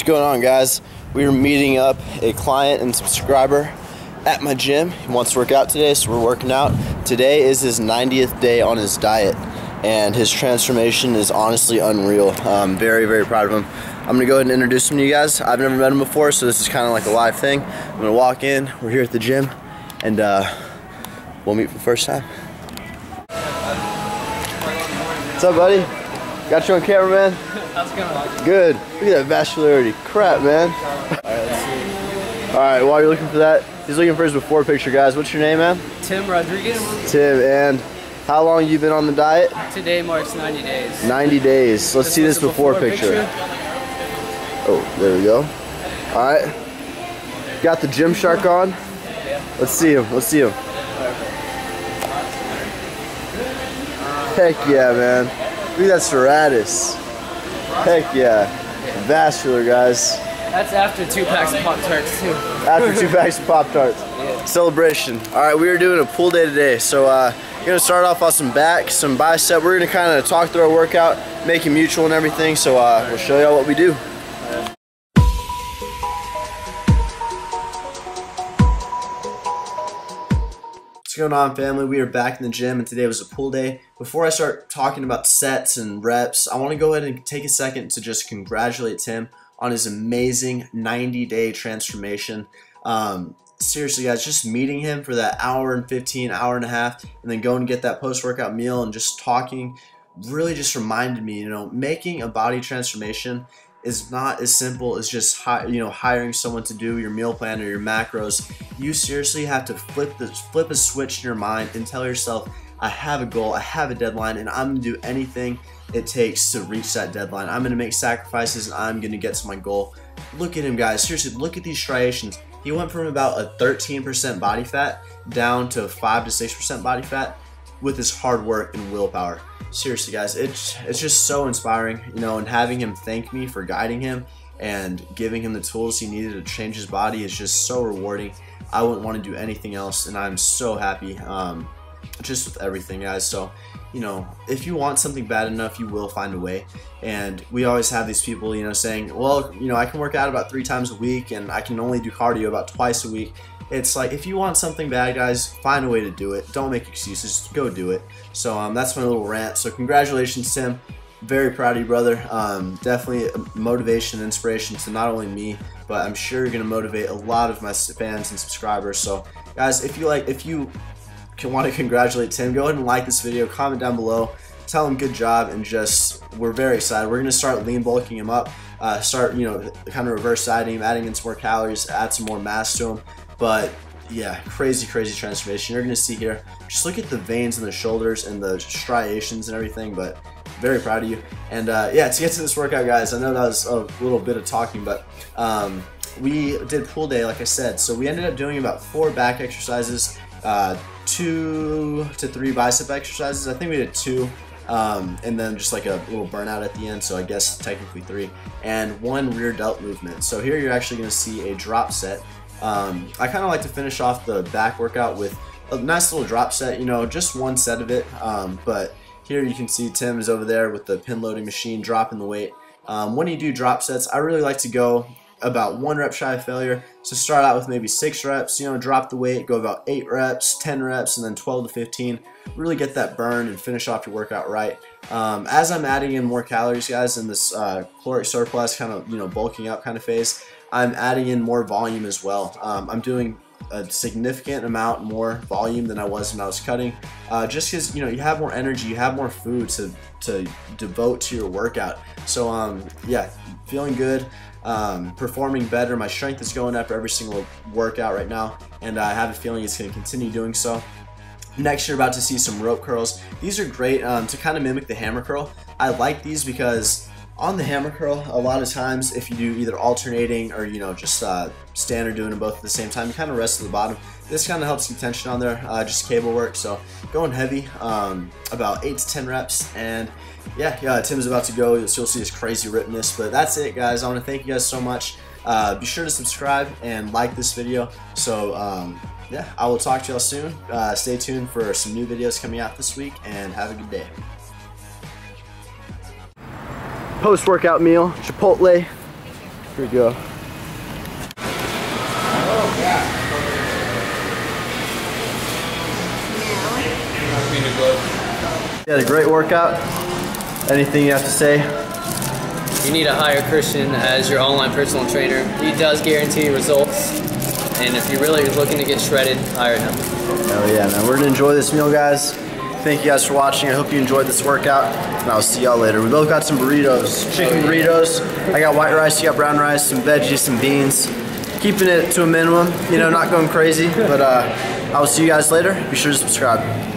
What's going on guys? We are meeting up a client and subscriber at my gym. He wants to work out today, so we're working out. Today is his 90th day on his diet, and his transformation is honestly unreal. I'm very, very proud of him. I'm gonna go ahead and introduce him to you guys. I've never met him before, so this is kind of like a live thing. I'm gonna walk in, we're here at the gym, and uh, we'll meet for the first time. What's up, buddy? Got you on camera, man? It going? Good. Look at that vascularity. Crap, man. All right, while you're looking for that, he's looking for his before picture, guys. What's your name, man? Tim Rodriguez. Tim. And how long you been on the diet? Today marks 90 days. 90 days. Let's see this the before, picture. Oh, there we go. All right. Got the Gymshark on. Let's see him. Let's see him. Heck yeah, man. Look at that serratus. Heck yeah. Vascular, guys. That's after two packs of Pop Tarts too. After two packs of Pop Tarts. Celebration. All right, we are doing a pull day today. So uh, we're gonna start off on some back, some bicep. We're gonna kind of talk through our workout, make it mutual and everything. So uh, we'll show y'all what we do. Going on family? We are back in the gym and today was a pull day. Before I start talking about sets and reps, I want to go ahead and take a second to just congratulate Tim on his amazing 90 day transformation. Um, seriously guys, just meeting him for that hour and 15, hour and a half, and then going and get that post workout meal and just talking really just reminded me, you know, making a body transformation is not as simple as just hi, you know hiring someone to do your meal plan or your macros. You seriously have to flip the flip a switch in your mind and tell yourself, I have a goal, I have a deadline, and I'm gonna do anything it takes to reach that deadline. I'm gonna make sacrifices and I'm gonna get to my goal. Look at him, guys. Seriously, look at these striations. He went from about a 13% body fat down to 5 to 6% body fat with his hard work and willpower. Seriously, guys, it's it's just so inspiring, you know, and having him thank me for guiding him and giving him the tools he needed to change his body is just so rewarding. I wouldn't want to do anything else, and I'm so happy. Um, just with everything, guys. So, you know, if you want something bad enough, you will find a way. And we always have these people, you know, saying, well, you know, I can work out about three times a week and I can only do cardio about twice a week. It's like if you want something bad, guys, find a way to do it. Don't make excuses. Go do it. So um, that's my little rant. So congratulations, Tim. Very proud of you, brother. Um, definitely motivation and inspiration to not only me, but I'm sure you're gonna motivate a lot of my fans and subscribers. So, guys, if you like, if you can want to congratulate Tim, go ahead and like this video, comment down below, tell him good job, and just we're very excited. We're gonna start lean bulking him up, uh, start you know kind of reverse dieting him, adding in some more calories, add some more mass to him. But yeah, crazy, crazy transformation. You're gonna see here. Just look at the veins in the shoulders and the striations and everything. But very proud of you. And uh, yeah, to get to this workout, guys, I know that was a little bit of talking, but um, we did pull day, like I said. So we ended up doing about four back exercises, uh, two to three bicep exercises. I think we did two. Um, and then just like a little burnout at the end, so I guess technically three, and one rear delt movement. So here you're actually to see a drop set. Um, I kind of like to finish off the back workout with a nice little drop set, you know, just one set of it. Um, but here you can see Tim is over there with the pin loading machine dropping the weight. Um, when you do drop sets, I really like to go about one rep shy of failure. So start out with maybe six reps, you know, drop the weight, go about eight reps, 10 reps, and then 12 to 15. Really get that burn and finish off your workout right. Um, as I'm adding in more calories, guys, in this uh, caloric surplus kind of, you know, bulking up kind of phase, I'm adding in more volume as well. Um, I'm doing a significant amount more volume than I was when I was cutting. Uh, just because you know you have more energy, you have more food to to devote to your workout. So um, yeah, feeling good, um, performing better. My strength is going up every single workout right now, and I have a feeling it's going to continue doing so. Next, you're about to see some rope curls. These are great um, to kind of mimic the hammer curl. I like these because on the hammer curl, a lot of times if you do either alternating or you know just uh, standard doing them both at the same time, you kind of rest to the bottom. This kind of helps keep tension on there, uh, just cable work. So going heavy, um, about eight to ten reps, and yeah, yeah, Tim's about to go. So you'll see his crazy ripness. But that's it, guys. I want to thank you guys so much. Uh, be sure to subscribe and like this video. So um, yeah, I will talk to y'all soon. Uh, stay tuned for some new videos coming out this week, and have a good day post-workout meal, Chipotle, Here we go. You had a great workout. Anything you have to say? You need to hire Christian as your online personal trainer. He does guarantee results. And if you're really looking to get shredded, hire him. Hell yeah, man. We're gonna enjoy this meal, guys. Thank you guys for watching. I hope you enjoyed this workout, and I'll see y'all later. We both got some burritos, chicken burritos. I got white rice, you got brown rice, some veggies, some beans. Keeping it to a minimum, you know, not going crazy, but uh, I will see you guys later. Be sure to subscribe.